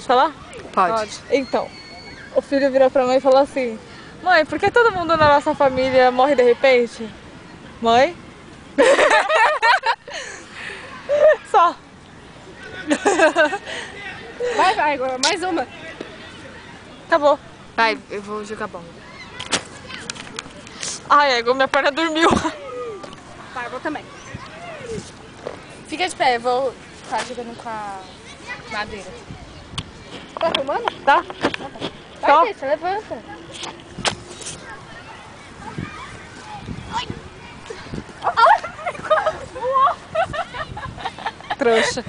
Pode falar? Pode. Então, o filho virou pra mãe e falou assim: Mãe, por que todo mundo na nossa família morre de repente? Mãe? Só. Vai, vai, agora mais uma. Acabou. Vai, eu vou jogar bola. Ai, Ego, minha perna dormiu. Vai, eu vou também. Fica de pé, eu vou ficar jogando com a madeira. Tá filmando? Tá? Vai, Só. deixa, levanta. Trouxa.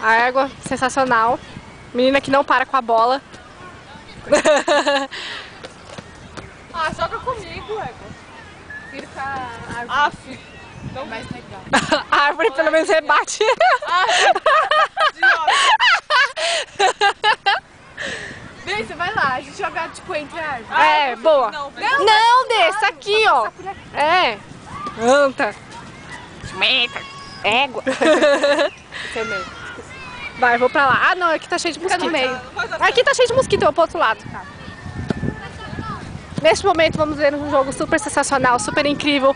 A égua, sensacional. Menina que não para com a bola. Ah, joga comigo, Ego. Prefiro com a Ah, filho. é mais legal. A árvore pelo menos rebate. Vem, você vai lá, a gente joga tipo entre árvores. é, boa. Não, Não, desse aqui, ó. É. Anta. Égua. Também. Vai, vou pra lá. Ah, não, aqui tá cheio de Fica mosquito. no meio. Aqui tá cheio de mosquito, eu vou pro outro lado. Neste momento vamos ver um jogo super sensacional, super incrível,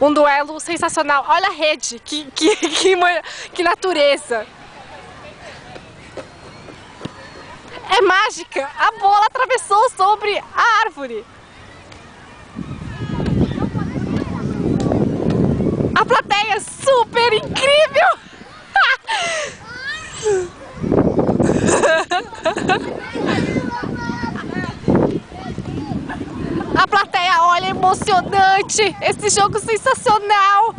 um duelo sensacional. Olha a rede, que, que, que, que natureza. É mágica, a bola atravessou sobre a árvore. A plateia é super incrível. A plateia olha emocionante. Esse jogo sensacional.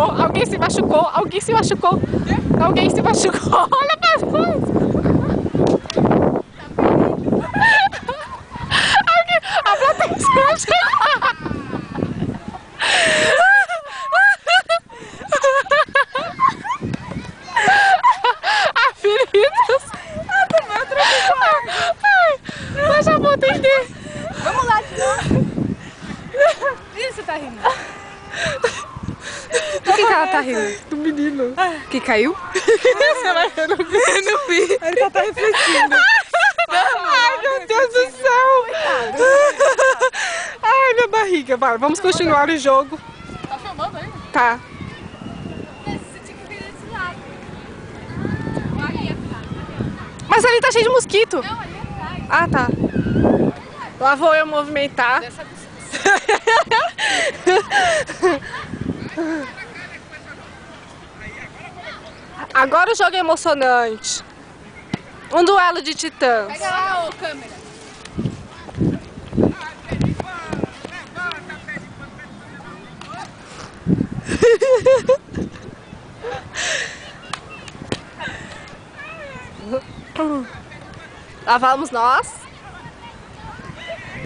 Machucou, alguém se machucou, alguém se machucou, alguém se machucou. Olha pra trás. Alguém, a plateia se machucou. Vamos lá de novo. Ih, você tá rindo. Por que, que ela tá rindo? Do menino. Que caiu? Eu não vi. Não vi. Ele tá refletindo. Ai, meu Deus do céu. Ai, minha barriga. Vai, vamos continuar o jogo. Tá filmando aí? Tá. Mas ali tá cheio de mosquito. Não, ali atrás. Ah, tá. Lá vou eu movimentar. Dessa Agora o jogo é emocionante. Um duelo de titãs. Pega lá, ô câmera. Lá vamos nós.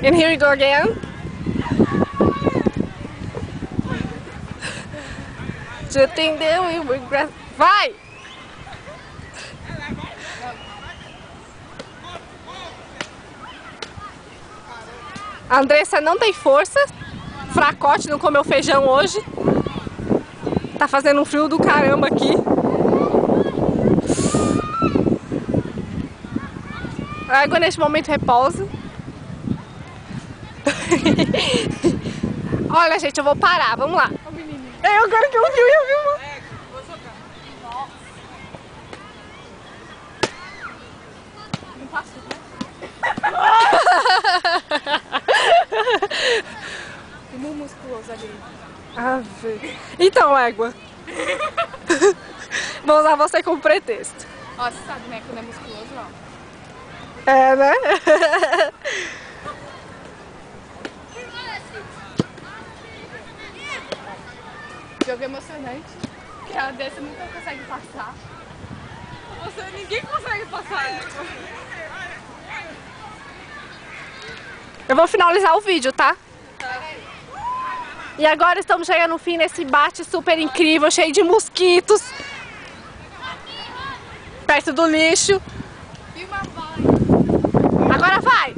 And here we go again. Do you think they will regret? Vai! A Andressa não tem força. Fracote não comeu feijão hoje. Tá fazendo um frio do caramba aqui. A água neste momento repousa. Olha, gente, eu vou parar. Vamos lá. É agora que eu vi, eu vi uma... Não passou. Como musculoso ali. Ave. Então, égua. Vou usar você como pretexto. Ó, você sabe, né? Quando é musculoso, ó. É, né? Jogo emocionante. Que a dessa nunca consegue passar. Você, ninguém consegue passar égua. Eu vou finalizar o vídeo, tá? E agora estamos chegando no fim nesse bate super incrível, cheio de mosquitos. Perto do lixo. Agora vai!